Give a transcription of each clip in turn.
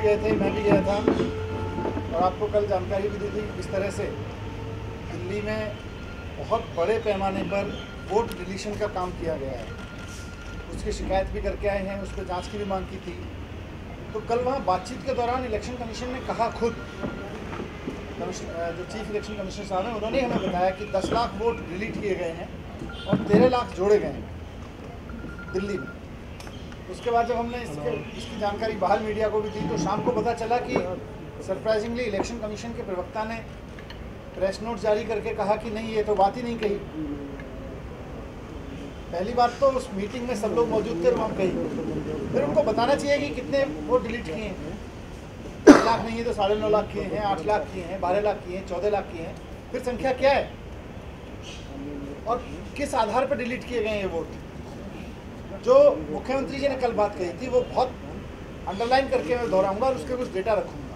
भी गए थे, मैं भी गया था। और आपको कल जानकारी भी दी थी कि किस तरह से दिल्ली में बहुत बड़े पैमाने पर वोट डिलीशन का काम किया गया है। उसकी शिकायत भी करके आए हैं उस पर जाँच की भी मांग की थी। तो कल वहाँ बातचीत के दौरान इलेक्शन कमीशन ने कहा खुद जो चीफ इलेक्शन कमिश्नर साहब हैं, उन्होंने हमें बताया कि 10 लाख वोट डिलीट किए गए हैं और 13 लाख जोड़े गए हैं दिल्ली में। उसके बाद जब हमने इसके, इसकी जानकारी बाहर मीडिया को भी दी तो शाम को पता चला कि सरप्राइजिंगली इलेक्शन कमीशन के प्रवक्ता ने प्रेस नोट जारी करके कहा कि नहीं, ये तो बात ही नहीं कही। पहली बात तो उस मीटिंग में सब लोग मौजूद थे वहाँ कही फिर उनको बताना चाहिए कि कितने वोट डिलीट किए हैं। लाख नहीं है तो साढ़े नौ लाख किए हैं, आठ लाख किए हैं, बारह लाख किए हैं, चौदह लाख किए हैं। फिर संख्या क्या है? और किस आधार पर डिलीट किए गए हैं ये वोट जो मुख्यमंत्री जी ने कल बात कही थी, वो बहुत अंडरलाइन करके मैं दोहराऊँगा और उसके कुछ डेटा रखूँगा।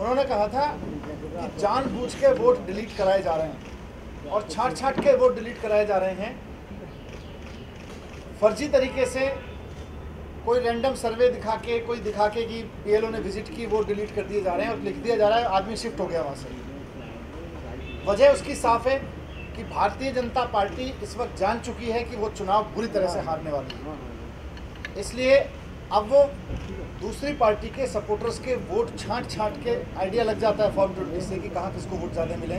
उन्होंने कहा था कि जानबूझ के वोट डिलीट कराए जा रहे हैं और छाट छाट के वोट डिलीट कराए जा रहे हैं। फर्जी तरीके से कोई रैंडम सर्वे दिखा के कोई दिखा के कि पीएलओ ने विज़िट की वो डिलीट कर दिए जा रहे हैं और लिख दिया जा रहा है, आदमी शिफ्ट हो गया वहाँ से। वजह उसकी साफ़ है कि भारतीय जनता पार्टी इस वक्त जान चुकी है कि वो चुनाव बुरी तरह से हारने वाली है। इसलिए अब वो दूसरी पार्टी के सपोर्टर्स के वोट छांट छांट के आइडिया लग जाता है फॉर्म ट्वेंटी से कि कहाँ किसको वोट ज़्यादा मिले।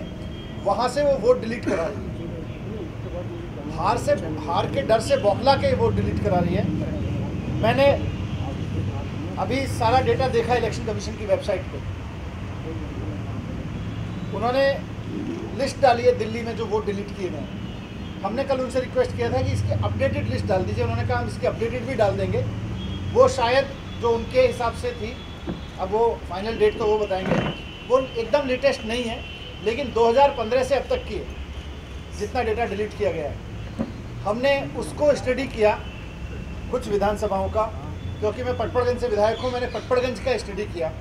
वहाँ से वो वोट डिलीट करा रही है। हार से, हार के डर से बौखला के वोट डिलीट करा रही है। मैंने अभी सारा डेटा देखा इलेक्शन कमीशन की वेबसाइट पे। उन्होंने लिस्ट डाली है दिल्ली में जो वोट डिलीट किए गए हमने कल उनसे रिक्वेस्ट किया था कि इसकी अपडेटेड लिस्ट डाल दीजिए। उन्होंने कहा, हम इसकी अपडेटेड भी डाल देंगे। वो शायद जो उनके हिसाब से थी, अब वो फाइनल डेट तो वो बताएँगे। वो एकदम लेटेस्ट नहीं है, लेकिन 2015 से अब तक की है, जितना डेटा डिलीट किया गया है। हमने उसको स्टडी किया कुछ विधानसभाओं का, क्योंकि मैं पटपड़गंज से विधायक हूँ, मैंने पटपड़गंज का स्टडी किया।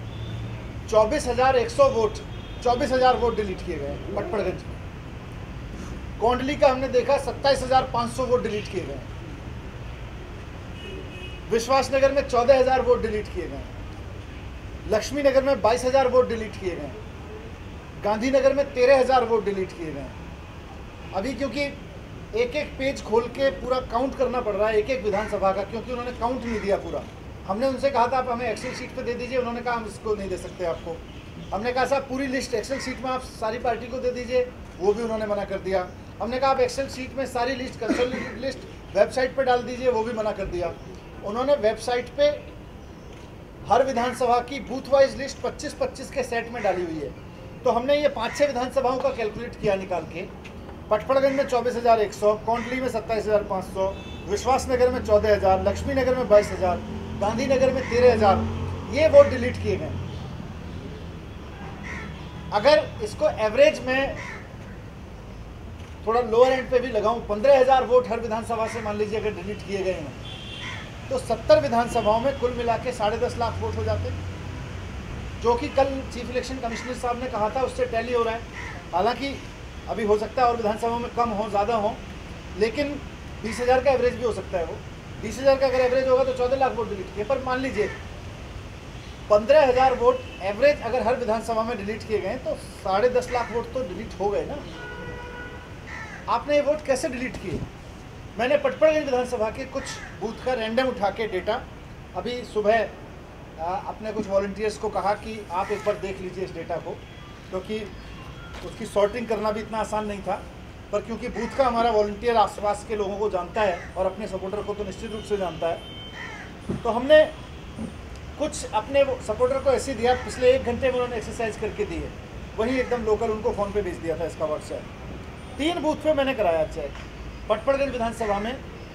चौबीस वोट चौबीस हज़ार वोट डिलीट किए गए पटपड़गंज में। कौंडली का हमने देखा, सत्ताईस हज़ार पाँच सौ वोट डिलीट किए गए विश्वास नगर में चौदह हज़ार वोट डिलीट किए गए लक्ष्मी नगर में बाईस हज़ार वोट डिलीट किए गए गांधीनगर में तेरह हज़ार वोट डिलीट किए गए अभी क्योंकि एक एक पेज खोल के पूरा काउंट करना पड़ रहा है एक एक विधानसभा का, क्योंकि उन्होंने काउंट नहीं दिया पूरा। हमने उनसे कहा था, आप हमें एक्सेल शीट पे दे दीजिए। उन्होंने कहा, हम इसको नहीं दे सकते आपको। हमने कहा, साहब, पूरी लिस्ट एक्सेल सीट में आप सारी पार्टी को दे दीजिए। वो भी उन्होंने मना कर दिया। हमने कहा, आप एक्सेल सीट में सारी लिस्ट कंसोलिडेटेड लिस्ट वेबसाइट पर डाल दीजिए। वो भी मना कर दिया। उन्होंने वेबसाइट पे हर विधानसभा की बूथ वाइज लिस्ट 25-25 के सेट में डाली हुई है। तो हमने ये पाँच छः विधानसभाओं का कैलकुलेट किया निकाल के। पटपड़गंज में चौबीस हज़ार एक सौ, कौंडली में सत्ताईस हज़ार पाँच सौ विश्वास नगर में चौदह हज़ार लक्ष्मी नगर में बाईस हज़ार, गांधीनगर में तेरह हज़ार, ये वोट डिलीट किए गए। अगर इसको एवरेज में थोड़ा लोअर एंड पे भी लगाऊँ, पंद्रह हज़ार वोट हर विधानसभा से मान लीजिए अगर डिलीट किए गए हैं तो सत्तर विधानसभाओं में कुल मिला के साढ़े दस लाख वोट हो जाते जो कि कल चीफ इलेक्शन कमिश्नर साहब ने कहा था, उससे टैली हो रहा है। हालाँकि अभी हो सकता है और विधानसभा में कम हो, ज़्यादा हो, लेकिन बीस हज़ार का एवरेज भी हो सकता है वो। बीस हज़ार का अगर एवरेज होगा तो चौदह लाख वोट डिलीट किए। पर मान लीजिए पंद्रह हज़ार वोट एवरेज अगर हर विधानसभा में डिलीट किए गए तो साढ़े दस लाख वोट तो डिलीट हो गए ना। आपने ये वोट कैसे डिलीट किए? मैंने पटपड़गंज विधानसभा के कुछ बूथ का रैंडम उठा के डेटा अभी सुबह अपने कुछ वॉल्टियर्स को कहा कि आप एक बार देख लीजिए इस डेटा को, क्योंकि उसकी सॉर्टिंग करना भी इतना आसान नहीं था। पर क्योंकि बूथ का हमारा वॉल्टियर आसपास के लोगों को जानता है और अपने सपोर्टर को तो निश्चित रूप से जानता है। तो हमने कुछ अपने सपोर्टर को ऐसे दिया, पिछले एक घंटे में उन्होंने एक्सरसाइज करके दी है। वही एकदम लोकल उनको फ़ोन पे भेज दिया था इसका व्हाट्सएप तीन बूथ पे मैंने कराया चेक पटपड़गंज विधानसभा में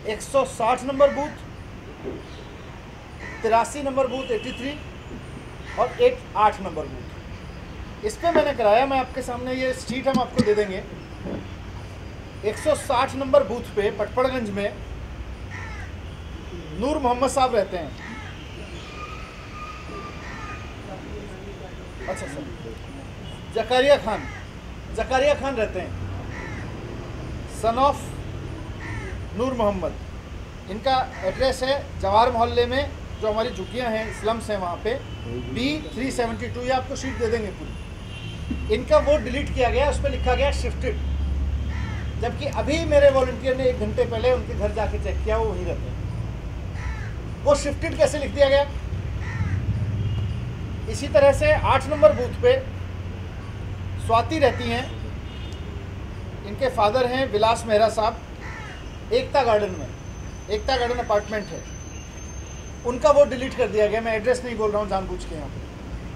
160 नंबर बूथ तिरासी नंबर बूथ 83 और एक आठ नंबर बूथ इस पर मैंने कराया, मैं आपके सामने ये सीट हम आपको दे देंगे। 160 नंबर बूथ पे पटपड़गंज में नूर मोहम्मद साहब रहते हैं। अच्छा सर। जकारिया खान जकारिया खान रहते हैं। सन ऑफ़ नूर मोहम्मद इनका एड्रेस है जवाहर मोहल्ले में, जो हमारी झुकियाँ हैं स्लम्स हैं वहाँ पे। बी थ्री सेवेंटी टू ये आपको शीट दे देंगे पूरी। इनका वोट डिलीट किया गया, उस पर लिखा गया शिफ्टेड जबकि अभी मेरे वॉल्टियर ने एक घंटे पहले उनके घर जाके चेक किया, वो वहीं रहते हैं। वो शिफ्टेड कैसे लिख दिया गया? इसी तरह से आठ नंबर बूथ पे स्वाति रहती हैं। इनके फादर हैं विलास मेहरा साहब। एकता गार्डन में। एकता गार्डन अपार्टमेंट है। उनका वो डिलीट कर दिया गया। मैं एड्रेस नहीं बोल रहा हूँ, जानबूझ के यहाँ पे।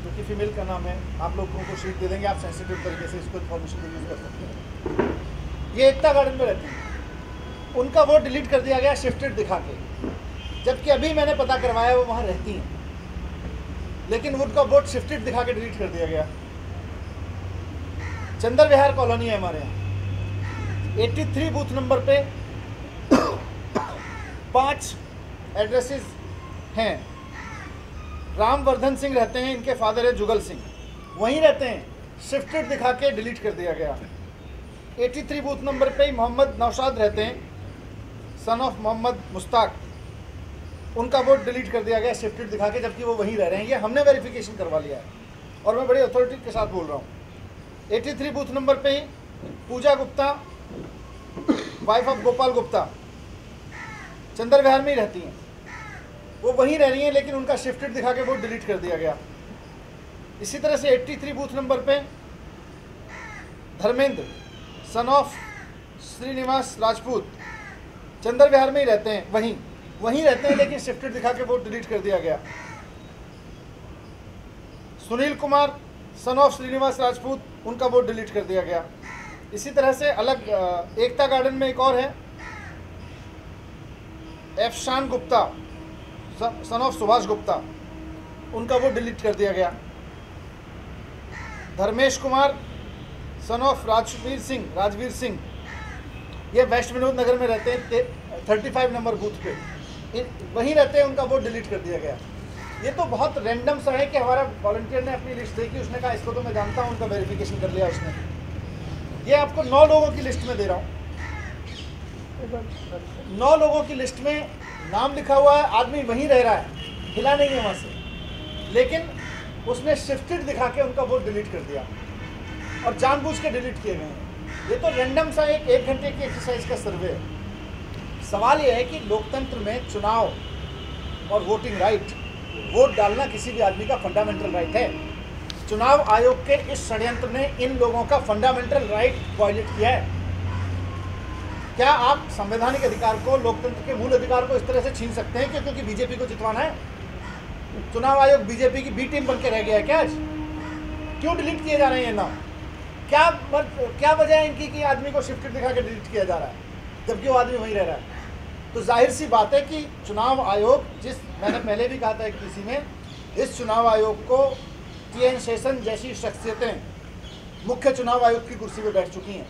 क्योंकि फीमेल का नाम है। आप लोगों को शीट दे देंगे, आप सेंसिटिव तरीके से इसको इन्फॉर्मेशन यूज़ कर सकते हैं। ये एकता गार्डन में रहती हैं। उनका वो डिलीट कर दिया गया शिफ्टेड दिखा के। जबकि अभी मैंने पता करवाया, वो वहाँ रहती हैं। लेकिन उनका वोट शिफ्टेड दिखा के डिलीट कर दिया गया। चंदर विहार कॉलोनी है हमारे यहाँ। 83 बूथ नंबर पे पाँच एड्रेसेस हैं। रामवर्धन सिंह रहते हैं, इनके फादर है जुगल सिंह। वहीं रहते हैं। शिफ्टेड दिखा के डिलीट कर दिया गया। 83 बूथ नंबर पे ही मोहम्मद नौशाद रहते हैं। Son of Mohammad Mushtaq. उनका वोट डिलीट कर दिया गया शिफ्टेड दिखा के, जबकि वो वहीं रह रहे हैं। ये हमने वेरिफिकेशन करवा लिया है। और मैं बड़ी अथॉरिटी के साथ बोल रहा हूँ। 83 बूथ नंबर पे पूजा गुप्ता वाइफ ऑफ़ गोपाल गुप्ता चंदर विहार में ही रहती हैं। वो वहीं रह रही हैं, लेकिन उनका शिफ्टेड दिखा के वोट डिलीट कर दिया गया। इसी तरह से 83 बूथ नंबर पे धर्मेंद्र सन ऑफ़ श्रीनिवास राजपूत चंदर विहार में ही रहते हैं, वहीं। वहीं रहते हैं, लेकिन शिफ्टेड दिखा के वोट डिलीट कर दिया गया। सुनील कुमार सन ऑफ़ श्रीनिवास राजपूत, उनका वोट डिलीट कर दिया गया। इसी तरह से अलग एकता गार्डन में एक और है। एफशान गुप्ता सन ऑफ़ सुभाष गुप्ता, उनका वोट डिलीट कर दिया गया। धर्मेश कुमार सन ऑफ़ राजवीर सिंह राजवीर सिंह, ये वेस्ट विनोद नगर में रहते हैं थर्टी फाइव नंबर बूथ पे। वहीं रहते हैं, उनका वोट डिलीट कर दिया गया। ये तो बहुत रैंडम सा है कि हमारा वॉल्टियर ने अपनी लिस्ट देखी, उसने कहा, इसको तो मैं जानता हूँ, उनका वेरिफिकेशन कर लिया उसने। ये आपको नौ लोगों की लिस्ट में दे रहा हूँ। नौ लोगों की लिस्ट में नाम लिखा हुआ है, आदमी वहीं रह रहा है, हिला नहीं है वहाँ से। लेकिन उसने शिफ्टेड दिखा के उनका वोट डिलीट कर दिया और जानबूझ के डिलीट किए गए हैं। ये तो रैंडम सा एक एक घंटे की एक्सरसाइज का सर्वे है। सवाल यह है कि लोकतंत्र में चुनाव और वोटिंग राइट वोट डालना किसी भी आदमी का फंडामेंटल राइट है। चुनाव आयोग के इस षड्यंत्र ने इन लोगों का फंडामेंटल राइट वायलेट किया है। क्या आप संवैधानिक अधिकार को, लोकतंत्र के मूल अधिकार को इस तरह से छीन सकते हैं क्योंकि बीजेपी को जितवाना है? चुनाव आयोग बीजेपी की बी टीम बन के रह गया है क्या आज? क्यों डिलीट किए जा रहे हैं नाम? क्या क्या वजह है इनकी कि आदमी को शिफ्ट दिखा के डिलीट किया जा रहा है? जबकि वो आदमी वहीं रह रहा है। तो ज़ाहिर सी बात है कि चुनाव आयोग, जिस, मैंने पहले भी कहा था किसी में इस चुनाव आयोग को टी एन शेषन जैसी शख्सियतें मुख्य चुनाव आयोग की कुर्सी पर बैठ चुकी हैं।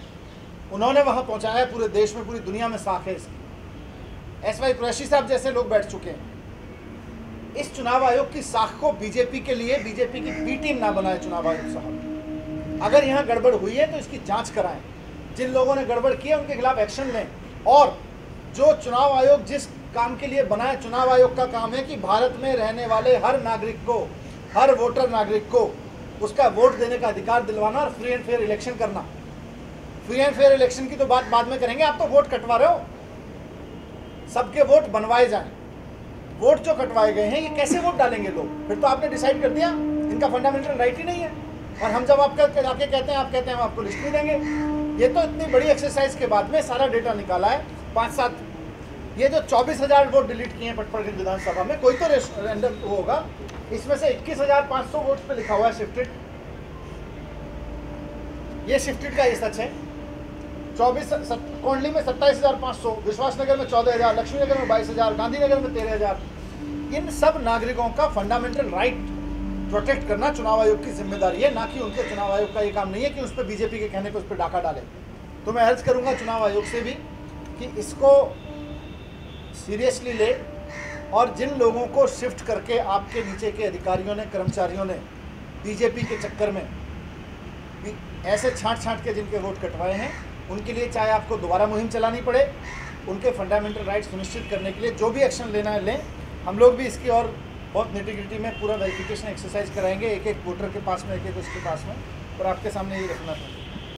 उन्होंने वहाँ पहुँचाया है, पूरे देश में, पूरी दुनिया में साख है इसकी। एस वाई कुरैशी साहब जैसे लोग बैठ चुके हैं। इस चुनाव आयोग की साख को बीजेपी के लिए, बीजेपी की बी टीम ना बनाए चुनाव आयोग साहब। अगर यहाँ गड़बड़ हुई है तो इसकी जाँच कराएँ। जिन लोगों ने गड़बड़ की है, उनके खिलाफ एक्शन लें। और जो चुनाव आयोग जिस काम के लिए बना है, चुनाव आयोग का काम है कि भारत में रहने वाले हर नागरिक को, हर वोटर नागरिक को उसका वोट देने का अधिकार दिलवाना और फ्री एंड फेयर इलेक्शन करना। फ्री एंड फेयर इलेक्शन की तो बात बाद में करेंगे, आप तो वोट कटवा रहे हो। सबके वोट बनवाए जाए। वोट जो कटवाए गए हैं, ये कैसे वोट डालेंगे लोग? फिर तो आपने डिसाइड कर दिया, इनका फंडामेंटल राइट ही नहीं है। और हम जब आपके जाके कहते हैं, आप कहते हैं हम आपको लिस्ट नहीं देंगे। ये तो इतनी बड़ी एक्सरसाइज के बाद में सारा डेटा निकाला है, पाँच सात। ये जो चौबीस हज़ार वोट डिलीट किए हैं पटपड़गंज विधानसभा में, कोई तो रेंडम होगा। इसमें से इक्कीस हज़ार पाँच सौ वोट पे लिखा हुआ है शिफ्टेड ये शिफ्टेड का ये सच है। चौबीस कोंडली में सत्ताईस हज़ार पाँच सौ, विश्वासनगर में चौदह हज़ार लक्ष्मी नगर में बाईस हज़ार, गांधीनगर में तेरह हज़ार। इन सब नागरिकों का फंडामेंटल राइट प्रोटेक्ट करना चुनाव आयोग की ज़िम्मेदारी है, ना कि उनके चुनाव आयोग का ये काम नहीं है कि उस पर बीजेपी के कहने पर उस पर डाका डाले। तो मैं अर्ज़ करूँगा चुनाव आयोग से भी कि इसको सीरियसली ले और जिन लोगों को शिफ्ट करके आपके नीचे के अधिकारियों ने, कर्मचारियों ने, बीजेपी के चक्कर में ऐसे छांट छांट के जिनके वोट कटवाए हैं, उनके लिए चाहे आपको दोबारा मुहिम चलानी पड़े, उनके फंडामेंटल राइट सुनिश्चित करने के लिए जो भी एक्शन लेना है, लें। हम लोग भी इसकी और बहुत निटिग्रिटी में पूरा वेरिफिकेशन एक्सरसाइज कराएँगे एक एक वोटर के पास में एक एक उसके पास में, और आपके सामने ये रखना था।